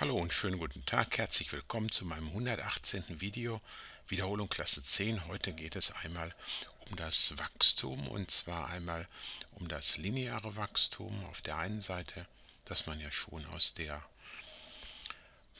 Hallo und schönen guten Tag, herzlich willkommen zu meinem 118. Video, Wiederholung Klasse 10. Heute geht es einmal um das Wachstum und zwar einmal um das lineare Wachstum auf der einen Seite, das man ja schon aus der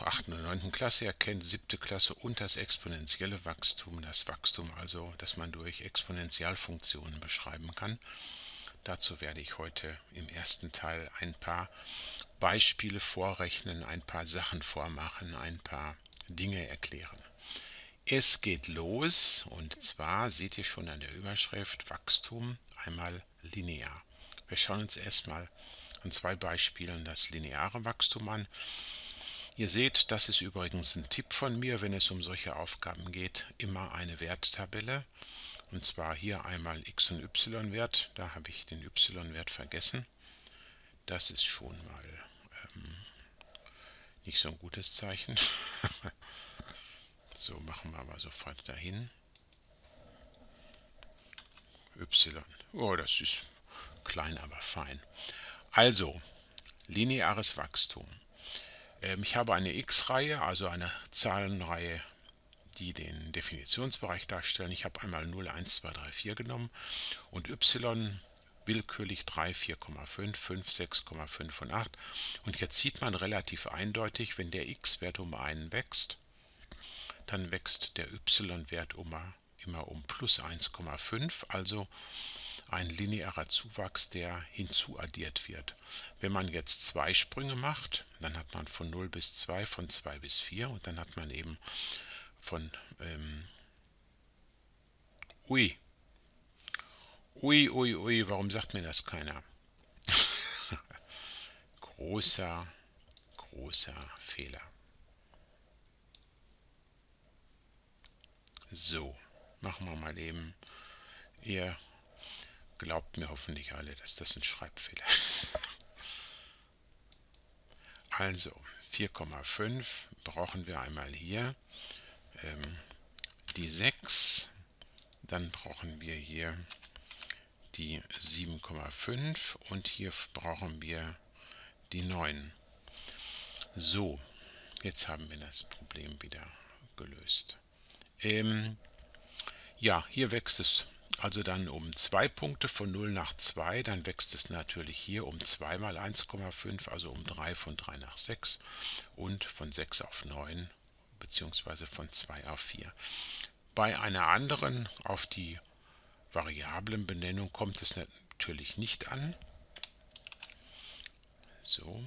8. und 9. Klasse erkennt, 7. Klasse und das exponentielle Wachstum, das Wachstum also, das man durch Exponentialfunktionen beschreiben kann. Dazu werde ich heute im ersten Teil ein paar Beispiele vorrechnen, ein paar Sachen vormachen, ein paar Dinge erklären. Es geht los und zwar seht ihr schon an der Überschrift Wachstum einmal linear. Wir schauen uns erstmal an zwei Beispielen das lineare Wachstum an. Ihr seht, das ist übrigens ein Tipp von mir, wenn es um solche Aufgaben geht, immer eine Werttabelle. Und zwar hier einmal x und y-Wert, da habe ich den y-Wert vergessen. Das ist schon mal nicht so ein gutes Zeichen. so, machen wir aber sofort dahin. Y. Oh, das ist klein, aber fein. Also, lineares Wachstum. Ähm, ich habe eine x-Reihe, also eine Zahlenreihe, die den Definitionsbereich darstellen. Ich habe einmal 0, 1, 2, 3, 4 genommen und y willkürlich 3, 4,5, 5, 6,5 und 8. Und jetzt sieht man relativ eindeutig, wenn der x-Wert um einen wächst, dann wächst der y-Wert immer um plus 1,5, also ein linearer Zuwachs, der hinzuaddiert wird. Wenn man jetzt zwei Sprünge macht, dann hat man von 0 bis 2, von 2 bis 4 und dann hat man eben von ähm, Ui, Ui, ui, ui, warum sagt mir das keiner? großer, großer Fehler. So, machen wir mal eben. Ihr glaubt mir hoffentlich alle, dass das ein Schreibfehler ist. Also, 4,5 brauchen wir einmal hier. Ähm, die 6, dann brauchen wir hier die 7,5 und hier brauchen wir die 9. So, jetzt haben wir das Problem wieder gelöst. Ähm, ja, hier wächst es also dann um 2 Punkte von 0 nach 2, dann wächst es natürlich hier um 2 mal 1,5, also um 3 von 3 nach 6 und von 6 auf 9 beziehungsweise von 2 auf 4. Bei einer anderen auf die Variablenbenennung kommt es natürlich nicht an. So,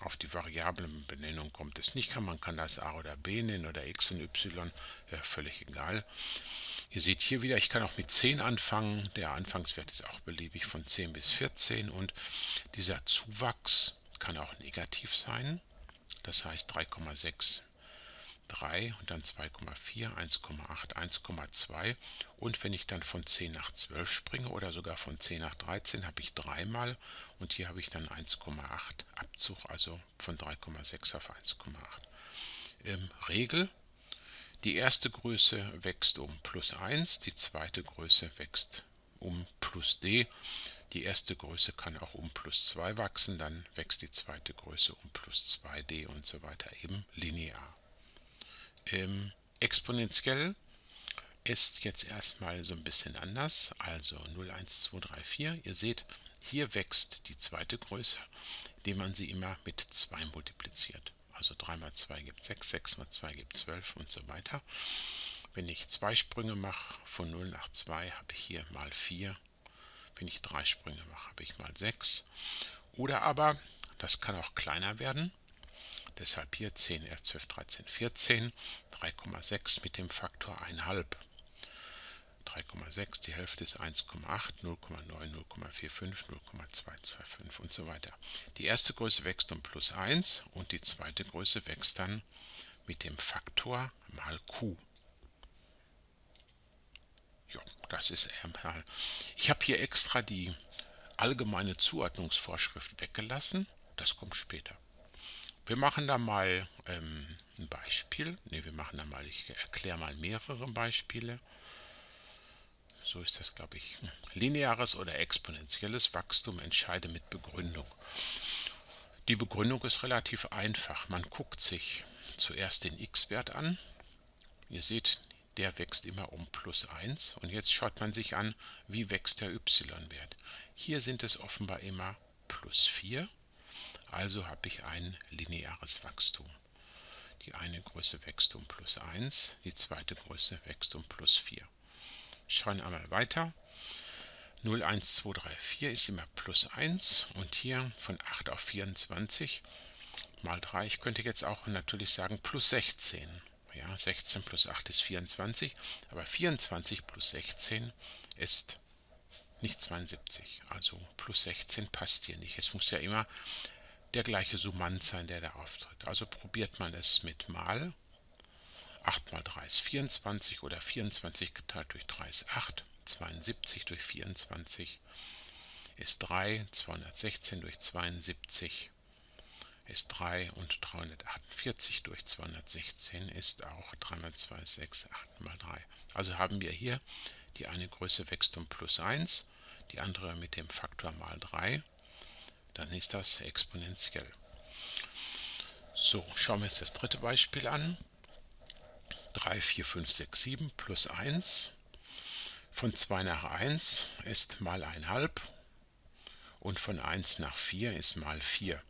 auf die Variablenbenennung kommt es nicht an. Man kann das a oder b nennen oder x und y, ja, völlig egal. Ihr seht hier wieder, ich kann auch mit 10 anfangen. Der Anfangswert ist auch beliebig von 10 bis 14 und dieser Zuwachs kann auch negativ sein. Das heißt 3,6 3 und dann 2,4, 1,8, 1,2 und wenn ich dann von 10 nach 12 springe oder sogar von 10 nach 13 habe ich dreimal und hier habe ich dann 1,8 Abzug, also von 3,6 auf 1,8. Ähm, Regel, die erste Größe wächst um plus 1, die zweite Größe wächst um plus d. Die erste Größe kann auch um plus 2 wachsen, dann wächst die zweite Größe um plus 2d und so weiter, eben linear. Ähm, exponentiell ist jetzt erstmal so ein bisschen anders, also 0, 1, 2, 3, 4. Ihr seht, hier wächst die zweite Größe, indem man sie immer mit 2 multipliziert. Also 3 mal 2 gibt 6, 6 mal 2 gibt 12 und so weiter. Wenn ich zwei Sprünge mache, von 0 nach 2, habe ich hier mal 4. Wenn ich drei Sprünge mache, habe ich mal 6. Oder aber, das kann auch kleiner werden, Deshalb hier 10, 11, 12, 13, 14, 3,6 mit dem Faktor 1,5. 3,6, die Hälfte ist 1,8, 0,9, 0,45, 0,225 und so weiter. Die erste Größe wächst um plus 1 und die zweite Größe wächst dann mit dem Faktor mal q. Ja, das ist einmal. Ich habe hier extra die allgemeine Zuordnungsvorschrift weggelassen. Das kommt später. Wir machen da mal ähm, ein Beispiel. Ne, wir machen da mal, ich erkläre mal mehrere Beispiele. So ist das, glaube ich. Lineares oder exponentielles Wachstum entscheide mit Begründung. Die Begründung ist relativ einfach. Man guckt sich zuerst den x-Wert an. Ihr seht, der wächst immer um plus 1. Und jetzt schaut man sich an, wie wächst der y-Wert. Hier sind es offenbar immer plus 4. Also habe ich ein lineares Wachstum. Die eine Größe wächst um plus 1, die zweite Größe wächst um plus 4. Schauen einmal weiter. 0, 1, 2, 3, 4 ist immer plus 1 und hier von 8 auf 24 mal 3. Ich könnte jetzt auch natürlich sagen plus 16. Ja, 16 plus 8 ist 24, aber 24 plus 16 ist nicht 72. Also plus 16 passt hier nicht. Es muss ja immer der gleiche Summand sein, der da auftritt. Also probiert man es mit mal. 8 mal 3 ist 24 oder 24 geteilt durch 3 ist 8. 72 durch 24 ist 3. 216 durch 72 ist 3 und 348 durch 216 ist auch 3 mal 2 6, 8 mal 3. Also haben wir hier die eine Größe wächst um plus 1, die andere mit dem Faktor mal 3 dann ist das exponentiell. So, schauen wir uns das dritte Beispiel an. 3, 4, 5, 6, 7 plus 1 von 2 nach 1 ist mal 1,5 und von 1 nach 4 ist mal 4.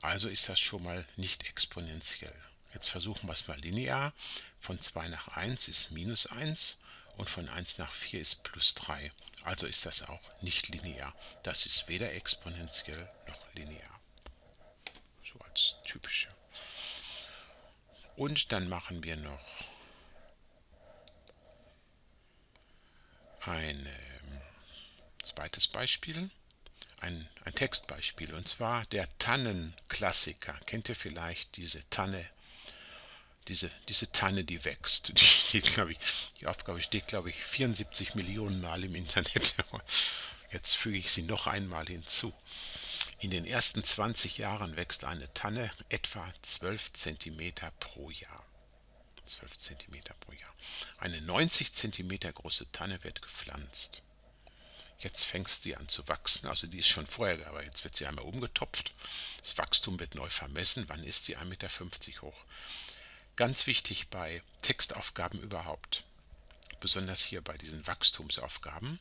Also ist das schon mal nicht exponentiell. Jetzt versuchen wir es mal linear. Von 2 nach 1 ist minus 1 und von 1 nach 4 ist plus 3. Also ist das auch nicht linear. Das ist weder exponentiell noch linear. So als typische. Und dann machen wir noch ein ähm, zweites Beispiel, ein, ein Textbeispiel, und zwar der Tannenklassiker. Kennt ihr vielleicht diese Tanne diese, diese Tanne, die wächst. Die, steht, ich, die Aufgabe steht, glaube ich, 74 Millionen Mal im Internet. Jetzt füge ich sie noch einmal hinzu. In den ersten 20 Jahren wächst eine Tanne etwa 12 cm pro Jahr. 12 cm pro Jahr. Eine 90 cm große Tanne wird gepflanzt. Jetzt fängt sie an zu wachsen, also die ist schon vorher, aber jetzt wird sie einmal umgetopft. Das Wachstum wird neu vermessen. Wann ist sie 1,50 Meter hoch? Ganz wichtig bei Textaufgaben überhaupt, besonders hier bei diesen Wachstumsaufgaben.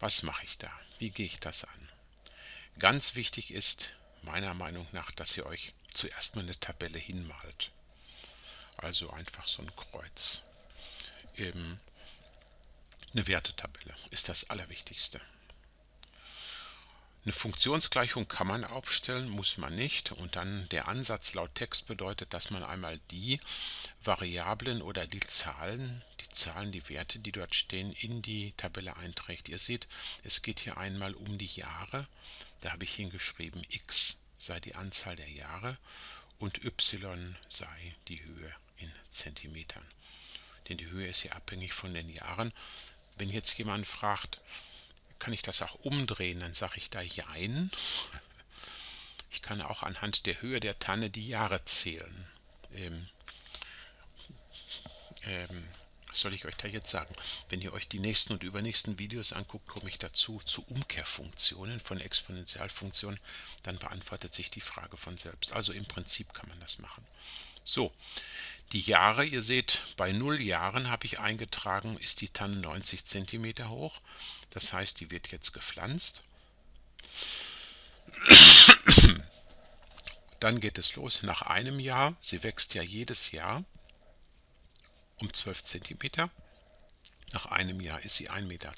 Was mache ich da? Wie gehe ich das an? Ganz wichtig ist meiner Meinung nach, dass ihr euch zuerst mal eine Tabelle hinmalt. Also einfach so ein Kreuz. Eben eine Wertetabelle ist das Allerwichtigste. Eine Funktionsgleichung kann man aufstellen, muss man nicht. Und dann der Ansatz laut Text bedeutet, dass man einmal die Variablen oder die Zahlen, die Zahlen, die Werte, die dort stehen, in die Tabelle einträgt. Ihr seht, es geht hier einmal um die Jahre. Da habe ich hingeschrieben, x sei die Anzahl der Jahre und y sei die Höhe in Zentimetern. Denn die Höhe ist hier abhängig von den Jahren. Wenn jetzt jemand fragt, kann ich das auch umdrehen, dann sage ich da Jein. Ich kann auch anhand der Höhe der Tanne die Jahre zählen. Ähm, ähm, was soll ich euch da jetzt sagen? Wenn ihr euch die nächsten und übernächsten Videos anguckt, komme ich dazu zu Umkehrfunktionen von Exponentialfunktionen. Dann beantwortet sich die Frage von selbst. Also im Prinzip kann man das machen. So, die Jahre, ihr seht, bei 0 Jahren habe ich eingetragen, ist die Tanne 90 cm hoch. Das heißt, die wird jetzt gepflanzt. Dann geht es los nach einem Jahr. Sie wächst ja jedes Jahr um 12 cm. Nach einem Jahr ist sie 1,2 Meter.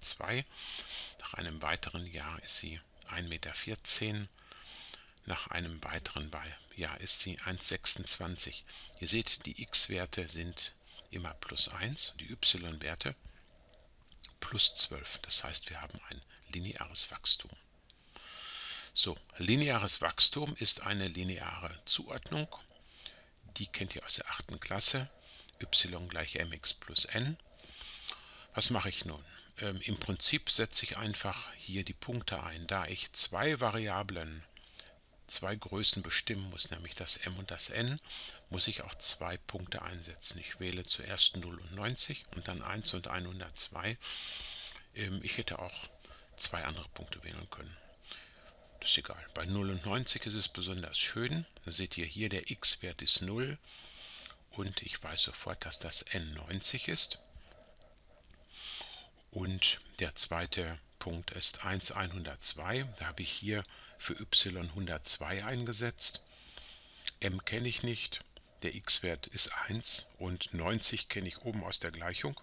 Nach einem weiteren Jahr ist sie 1,14 Meter. Nach einem weiteren Jahr ist sie 1,26. Ihr seht, die x-Werte sind immer plus 1, die y-Werte plus 12. Das heißt, wir haben ein lineares Wachstum. So, lineares Wachstum ist eine lineare Zuordnung. Die kennt ihr aus der achten Klasse. y gleich mx plus n. Was mache ich nun? Ähm, Im Prinzip setze ich einfach hier die Punkte ein. Da ich zwei Variablen, zwei Größen bestimmen muss, nämlich das m und das n, muss ich auch zwei Punkte einsetzen. Ich wähle zuerst 0 und 90 und dann 1 und 102. Ähm, ich hätte auch zwei andere Punkte wählen können. Das ist egal. Bei 0 und 90 ist es besonders schön. Da seht ihr hier, der x-Wert ist 0 und ich weiß sofort, dass das n 90 ist. Und der zweite Punkt ist 1 102. Da habe ich hier für y 102 eingesetzt. m kenne ich nicht. Der x-Wert ist 1 und 90 kenne ich oben aus der Gleichung.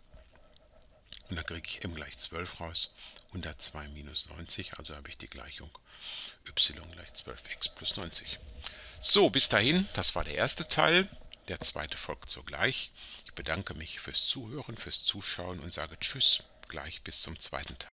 Und dann kriege ich m gleich 12 raus. 102 minus 90, also habe ich die Gleichung y gleich 12x plus 90. So, bis dahin, das war der erste Teil. Der zweite folgt sogleich. Ich bedanke mich fürs Zuhören, fürs Zuschauen und sage Tschüss, gleich bis zum zweiten Teil.